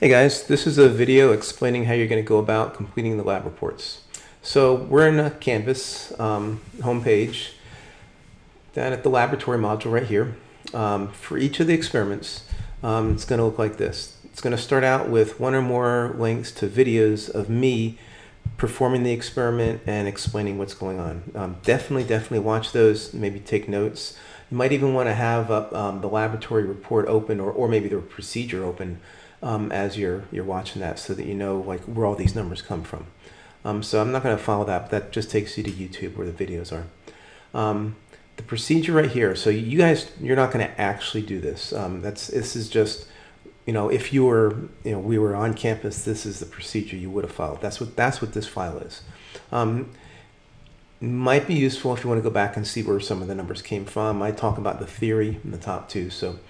Hey guys, this is a video explaining how you're going to go about completing the lab reports. So we're in a Canvas um, homepage down at the laboratory module right here. Um, for each of the experiments, um, it's going to look like this. It's going to start out with one or more links to videos of me performing the experiment and explaining what's going on. Um, definitely, definitely watch those, maybe take notes. You might even want to have up, um, the laboratory report open or, or maybe the procedure open um, as you're you're watching that, so that you know like where all these numbers come from. Um, so I'm not going to follow that. But that just takes you to YouTube where the videos are. Um, the procedure right here. So you guys, you're not going to actually do this. Um, that's this is just you know if you were you know we were on campus, this is the procedure you would have followed. That's what that's what this file is. Might be useful if you want to go back and see where some of the numbers came from. I talk about the theory in the top two, so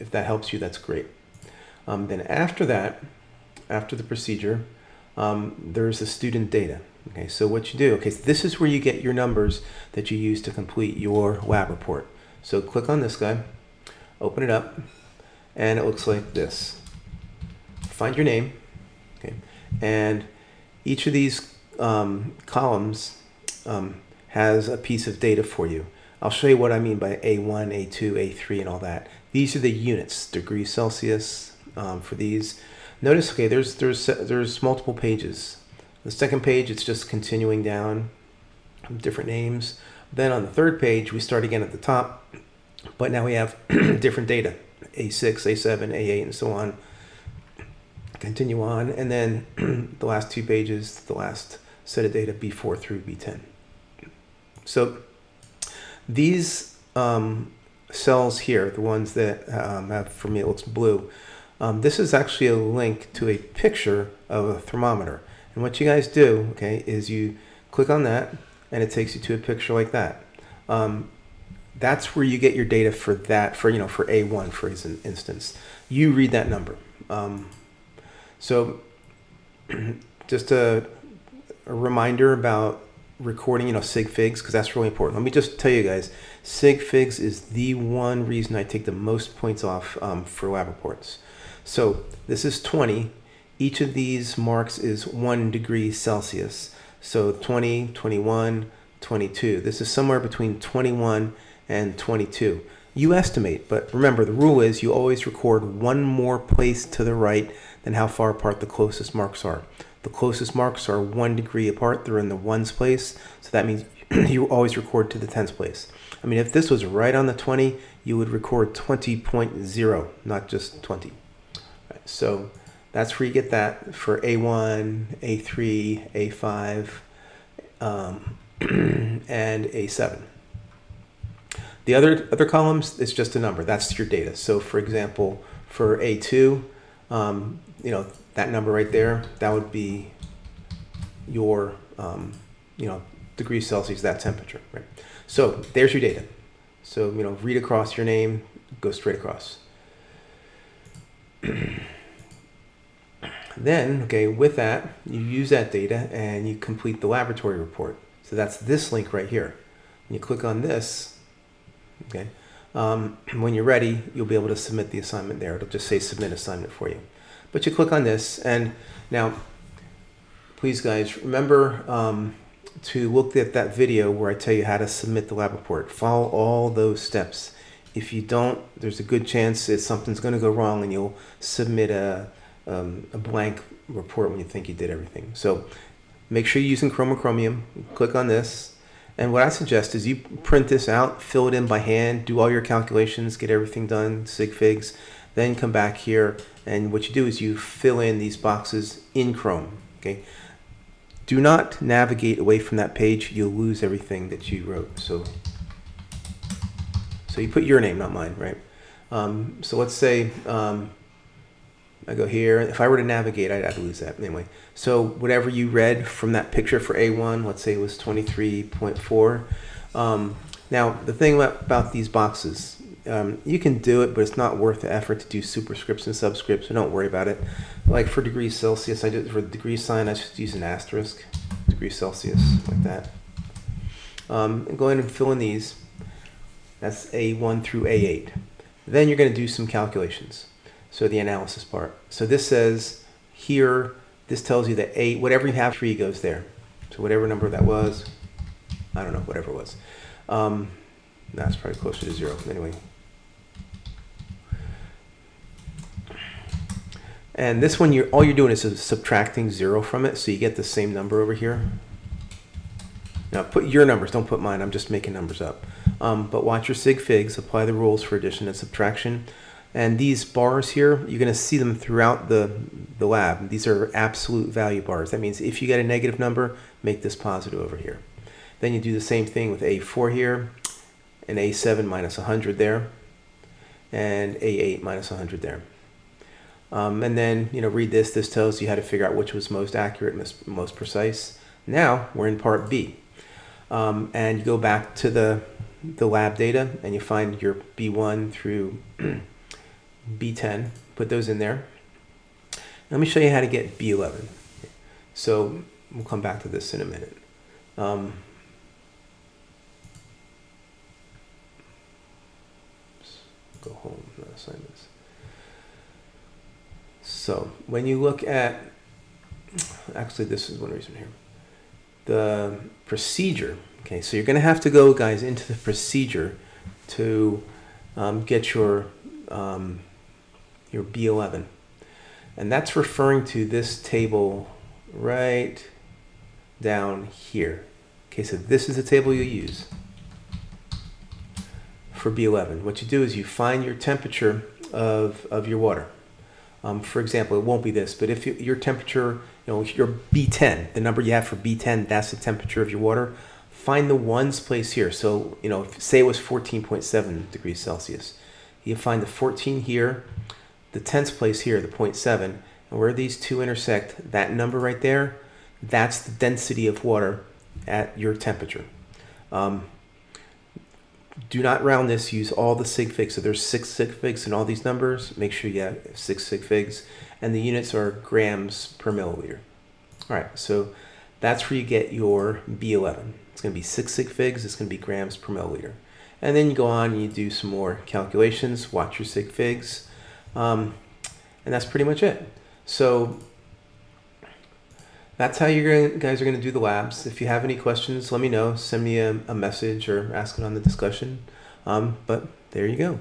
if that helps you, that's great. Um, then after that, after the procedure, um, there's the student data. Okay, so what you do, okay, so this is where you get your numbers that you use to complete your lab report. So click on this guy, open it up, and it looks like this. Find your name, okay, and each of these um, columns um, has a piece of data for you. I'll show you what I mean by A1, A2, A3, and all that. These are the units, degrees Celsius, um, for these. Notice, okay, there's, there's, there's multiple pages. The second page, it's just continuing down, different names. Then on the third page, we start again at the top, but now we have different data, A6, A7, A8, and so on. Continue on, and then the last two pages, the last set of data, B4 through B10. So these um, cells here, the ones that um, have, for me, it looks blue, um, this is actually a link to a picture of a thermometer. And what you guys do, okay, is you click on that and it takes you to a picture like that. Um, that's where you get your data for that, for, you know, for A1, for instance. You read that number. Um, so just a, a reminder about recording, you know, sig figs, because that's really important. Let me just tell you guys, sig figs is the one reason I take the most points off um, for lab reports. So this is 20. Each of these marks is one degree Celsius. So 20, 21, 22. This is somewhere between 21 and 22. You estimate, but remember the rule is you always record one more place to the right than how far apart the closest marks are. The closest marks are one degree apart. They're in the ones place. So that means you always record to the tens place. I mean, if this was right on the 20, you would record 20.0, not just 20. So that's where you get that for A1, A3, A5, um, and A7. The other, other columns is just a number. That's your data. So for example, for A2, um, you know, that number right there, that would be your, um, you know, degrees Celsius, that temperature, right? So there's your data. So, you know, read across your name, go straight across. Then, okay, with that, you use that data and you complete the laboratory report. So that's this link right here. When you click on this, okay, um, when you're ready, you'll be able to submit the assignment there. It'll just say submit assignment for you. But you click on this and now, please guys, remember um, to look at that video where I tell you how to submit the lab report. Follow all those steps. If you don't, there's a good chance that something's going to go wrong and you'll submit a um, a blank report when you think you did everything. So make sure you're using Chrome or Chromium. Click on this. And what I suggest is you print this out, fill it in by hand, do all your calculations, get everything done, sig figs, then come back here and what you do is you fill in these boxes in Chrome. Okay. Do not navigate away from that page. You'll lose everything that you wrote. So, so you put your name, not mine, right? Um, so let's say um, I go here. If I were to navigate, I'd, I'd lose that anyway. So whatever you read from that picture for A1, let's say it was 23.4. Um, now, the thing about, these boxes, um, you can do it, but it's not worth the effort to do superscripts and subscripts, so don't worry about it. Like for degrees Celsius, I did for the degree sign, I just use an asterisk, degrees Celsius, like that. Um, and go ahead and fill in these. That's A1 through A8. Then you're going to do some calculations. So the analysis part. So this says here, this tells you that A, whatever you have, three goes there. So whatever number that was, I don't know, whatever it was. Um, that's probably closer to zero. Anyway. And this one, you're all you're doing is subtracting zero from it, so you get the same number over here. Now put your numbers, don't put mine. I'm just making numbers up. Um, but watch your sig figs, apply the rules for addition and subtraction. And these bars here, you're going to see them throughout the, the lab. These are absolute value bars. That means if you get a negative number, make this positive over here. Then you do the same thing with A4 here, and A7 minus 100 there, and A8 minus 100 there. Um, and then, you know, read this. This tells you how to figure out which was most accurate, most, most precise. Now we're in part B. Um, and you go back to the, the lab data and you find your B1 through B10, put those in there. Let me show you how to get B11. So we'll come back to this in a minute. Um, go home, not assignments. So when you look at, actually this is one reason here, the procedure, okay, so you're gonna have to go guys into the procedure to um, get your um, your B11. And that's referring to this table right down here. Okay, so this is the table you use for B11. What you do is you find your temperature of, of your water. Um, for example, it won't be this, but if you, your temperature, you know, your B10, the number you have for B10, that's the temperature of your water. Find the ones place here. So, you know, say it was 14.7 degrees Celsius. You find the 14 here, the tens place here, the 0.7, and where these two intersect, that number right there, that's the density of water at your temperature. Um, do not round this, use all the sig figs. So there's six sig figs in all these numbers. Make sure you have six sig figs. And the units are grams per milliliter. All right, so that's where you get your B11. It's gonna be six sig figs, it's gonna be grams per milliliter. And then you go on and you do some more calculations, watch your sig figs. Um, and that's pretty much it. So that's how you guys are going to do the labs. If you have any questions, let me know. Send me a, a message or ask it on the discussion. Um, but there you go.